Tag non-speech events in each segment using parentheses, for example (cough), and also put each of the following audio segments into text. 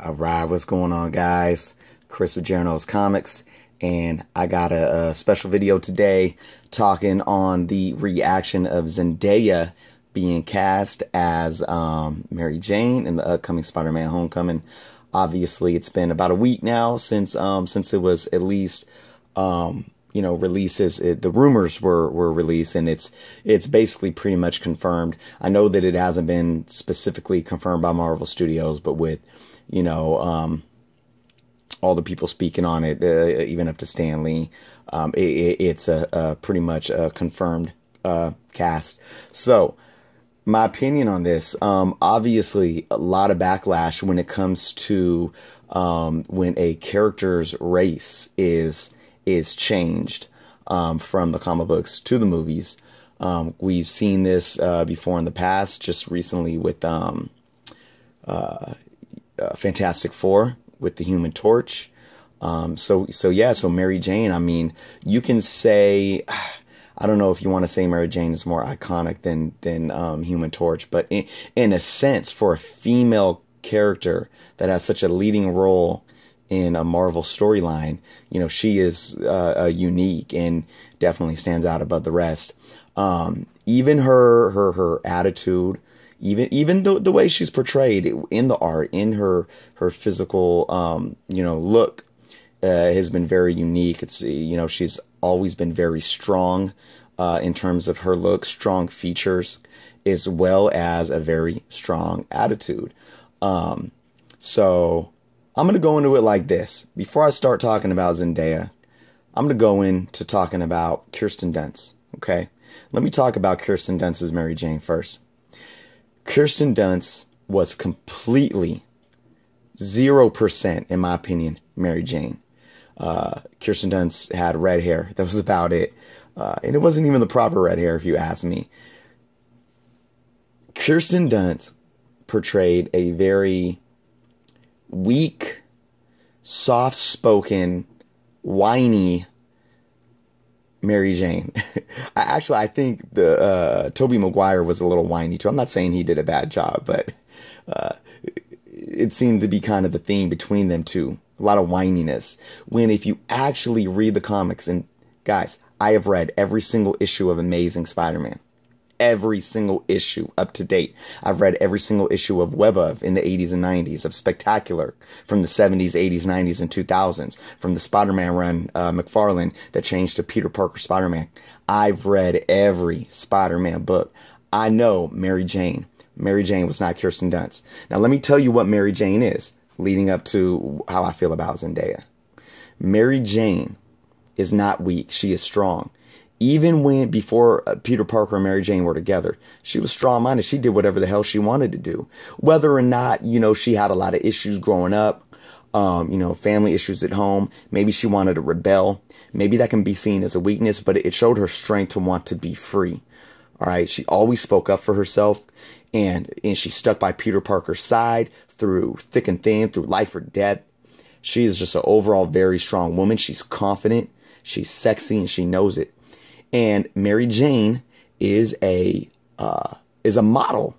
All right, what's going on, guys? Chris with Jerno's Comics, and I got a, a, special video today talking on the reaction of Zendaya being cast as um, Mary Jane in the upcoming Spider-Man: Homecoming. Obviously, it's been about a week now since um, since it was at least um, you know releases it, the rumors were were released and it's it's basically pretty much confirmed i know that it hasn't been specifically confirmed by marvel studios but with you know um, all the people speaking on it uh, even up to stan lee um, it, it, it's a, a, pretty much a confirmed uh, cast so my opinion on this um, obviously a lot of backlash when it comes to um, when a character's race is is changed um, from the comic books to the movies. Um, we've seen this uh, before in the past, just recently with um, uh, Fantastic Four with the Human Torch. Um, so so yeah, so Mary Jane. I mean, you can say. (sighs) I don't know if you want to say Mary Jane is more iconic than than um, Human Torch, but in, in a sense, for a female character that has such a leading role in a Marvel storyline, you know, she is uh, unique and definitely stands out above the rest. Um, even her her her attitude, even even the the way she's portrayed in the art, in her her physical, um, you know, look, uh, has been very unique. It's you know she's always been very strong uh, in terms of her look, strong features, as well as a very strong attitude. Um, so I'm going to go into it like this. Before I start talking about Zendaya, I'm going to go into talking about Kirsten Dunst, okay? Let me talk about Kirsten Dunst's Mary Jane first. Kirsten Dunst was completely 0%, in my opinion, Mary Jane. Uh, Kirsten Dunst had red hair. That was about it. Uh, and it wasn't even the proper red hair, if you ask me. Kirsten Dunst portrayed a very weak, soft spoken, whiny Mary Jane. (laughs) I actually I think the uh, Tobey Maguire was a little whiny too. I'm not saying he did a bad job, but uh, it seemed to be kind of the theme between them two. A lot of whininess. When if you actually read the comics, and guys, I have read every single issue of Amazing Spider-Man every single issue up to date. I've read every single issue of Web of in the 80s and 90s, of Spectacular from the 70s, 80s, 90s, and 2000s, from the Spider Man run, uh, McFarlane, that changed to Peter Parker Spider Man. I've read every Spider Man book. I know Mary Jane. Mary Jane was not Kirsten Dunst. Now, let me tell you what Mary Jane is, leading up to how I feel about Zendaya. Mary Jane is not weak, she is strong even when before uh, Peter Parker and Mary Jane were together, she was strong minded. She did whatever the hell she wanted to do. Whether or not, you know, she had a lot of issues growing up, um, you know, family issues at home. Maybe she wanted to rebel. Maybe that can be seen as a weakness, but it showed her strength to want to be free. All right. She always spoke up for herself and, and she stuck by Peter Parker's side through thick and thin, through life or death. She is just an overall very strong woman. She's confident. She's sexy and she knows it and Mary Jane is a uh, is a model,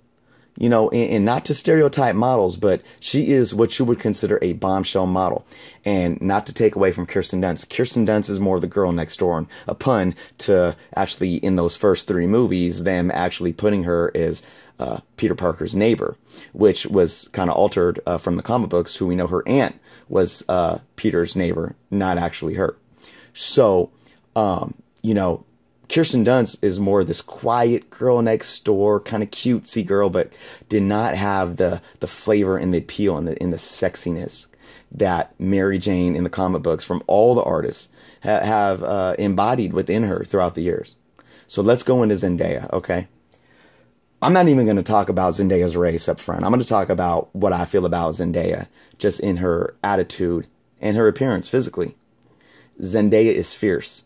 you know, and, and, not to stereotype models, but she is what you would consider a bombshell model. And not to take away from Kirsten Dunst, Kirsten Dunst is more the girl next door, and a pun to actually in those first three movies, them actually putting her as uh, Peter Parker's neighbor, which was kind of altered uh, from the comic books, who we know her aunt was uh, Peter's neighbor, not actually her. So, um, you know, Kirsten Dunst is more this quiet girl next door, kind of cutesy girl, but did not have the the flavor and the appeal and the, and the sexiness that Mary Jane in the comic books from all the artists ha- have uh, embodied within her throughout the years. So let's go into Zendaya, okay? I'm not even going to talk about Zendaya's race up front. I'm going to talk about what I feel about Zendaya just in her attitude and her appearance physically. Zendaya is fierce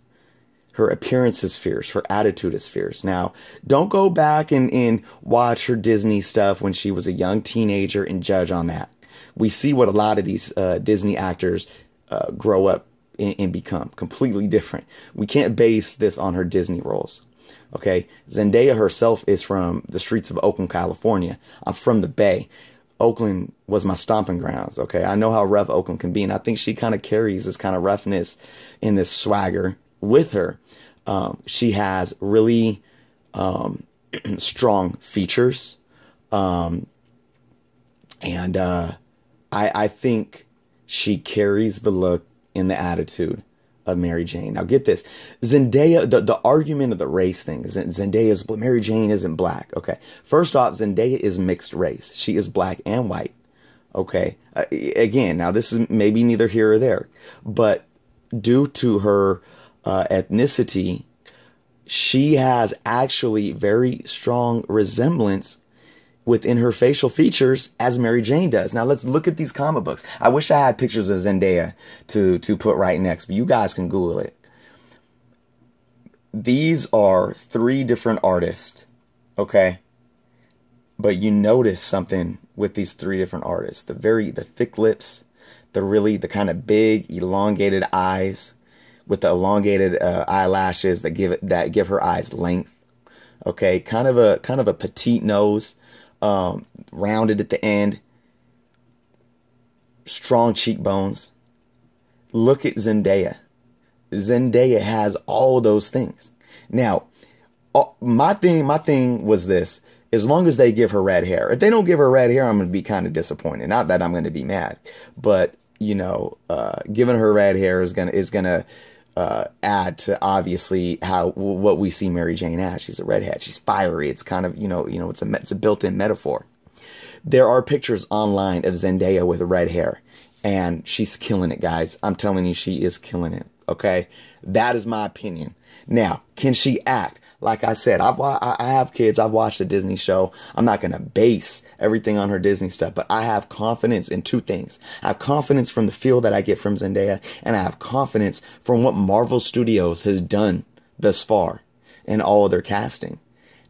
her appearance is fierce. Her attitude is fierce. Now, don't go back and, and watch her Disney stuff when she was a young teenager and judge on that. We see what a lot of these uh, Disney actors uh, grow up and, and become completely different. We can't base this on her Disney roles. Okay, Zendaya herself is from the streets of Oakland, California. I'm from the Bay. Oakland was my stomping grounds. Okay, I know how rough Oakland can be, and I think she kind of carries this kind of roughness in this swagger with her. Um, she has really um, (clears throat) strong features, um, and uh, I, I think she carries the look and the attitude of Mary Jane. Now get this. Zendaya, the, the argument of the race thing, Zendaya's Mary Jane isn't black. Okay. First off, Zendaya is mixed race. She is black and white. Okay. Uh, again, now this is maybe neither here or there, but due to her uh, ethnicity, she has actually very strong resemblance within her facial features as Mary Jane does. Now let's look at these comic books. I wish I had pictures of Zendaya to to put right next, but you guys can Google it. These are three different artists, okay? But you notice something with these three different artists. The very the thick lips, the really the kind of big elongated eyes with the elongated uh, eyelashes that give it that give her eyes length. Okay, kind of a kind of a petite nose um, rounded at the end, strong cheekbones. Look at Zendaya. Zendaya has all those things. Now, uh, my thing, my thing was this: as long as they give her red hair. If they don't give her red hair, I'm going to be kind of disappointed. Not that I'm going to be mad, but you know, uh, giving her red hair is gonna is gonna uh, add to obviously how what we see Mary Jane as. She's a redhead. She's fiery. It's kind of you know you know it's a it's a built-in metaphor. There are pictures online of Zendaya with red hair, and she's killing it, guys. I'm telling you, she is killing it. Okay, that is my opinion. Now, can she act? Like I said, I've I have kids. I've watched a Disney show. I'm not gonna base everything on her Disney stuff, but I have confidence in two things. I have confidence from the feel that I get from Zendaya, and I have confidence from what Marvel Studios has done thus far in all of their casting.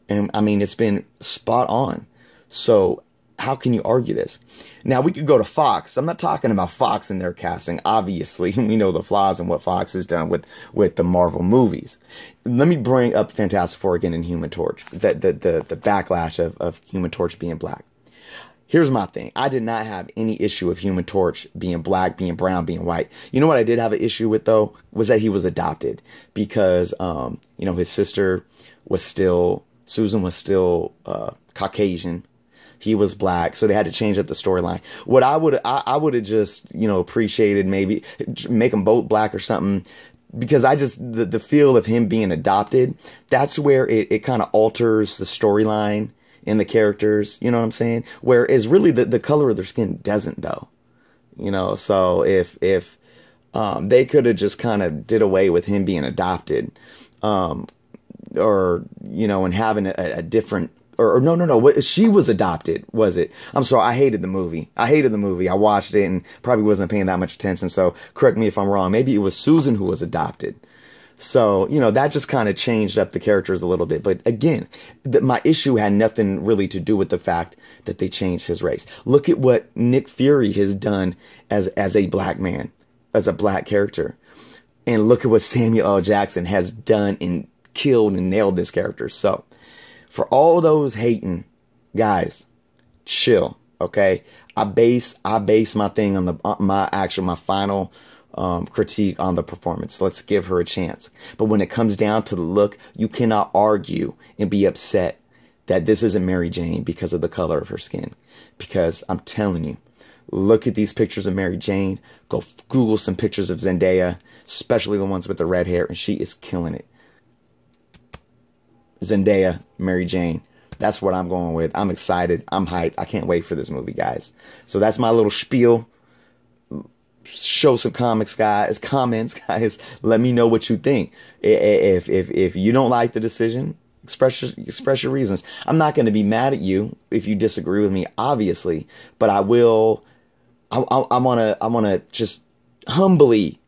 And I mean, it's been spot on. So how can you argue this? Now we could go to Fox. I'm not talking about Fox and their casting. Obviously, (laughs) we know the flaws and what Fox has done with with the Marvel movies. Let me bring up Fantastic Four again in Human Torch. The the the, the backlash of, of Human Torch being black. Here's my thing. I did not have any issue with Human Torch being black, being brown, being white. You know what I did have an issue with though was that he was adopted because um, you know his sister was still Susan was still uh, Caucasian he was black, so they had to change up the storyline. What I would I, I would have just you know appreciated maybe make them both black or something because I just the, the feel of him being adopted that's where it, it kind of alters the storyline in the characters you know what I'm saying whereas really the, the color of their skin doesn't though you know so if if um, they could have just kind of did away with him being adopted um, or you know and having a, a different or, or, no, no, no. She was adopted, was it? I'm sorry. I hated the movie. I hated the movie. I watched it and probably wasn't paying that much attention. So correct me if I'm wrong. Maybe it was Susan who was adopted. So, you know, that just kind of changed up the characters a little bit. But again, the, my issue had nothing really to do with the fact that they changed his race. Look at what Nick Fury has done as, as a black man, as a black character. And look at what Samuel L. Jackson has done and killed and nailed this character. So, for all those hating guys, chill. Okay, I base I base my thing on the my actual my final um, critique on the performance. Let's give her a chance. But when it comes down to the look, you cannot argue and be upset that this isn't Mary Jane because of the color of her skin. Because I'm telling you, look at these pictures of Mary Jane. Go Google some pictures of Zendaya, especially the ones with the red hair, and she is killing it. Zendaya, Mary Jane. That's what I'm going with. I'm excited. I'm hyped. I can't wait for this movie, guys. So that's my little spiel. Show some comics, guys. (laughs) Comments, guys. Let me know what you think. If if if you don't like the decision, express your, express your reasons. I'm not going to be mad at you if you disagree with me, obviously, but I will. I, I, I'm gonna I'm gonna just humbly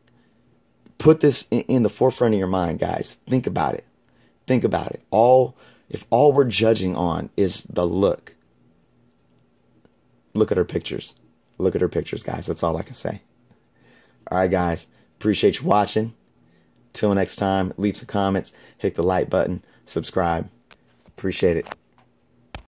put this in, in the forefront of your mind, guys. Think about it. Think about it. All if all we're judging on is the look. Look at her pictures. Look at her pictures, guys. That's all I can say. All right, guys. Appreciate you watching. Till next time, leave some comments, hit the like button, subscribe. Appreciate it.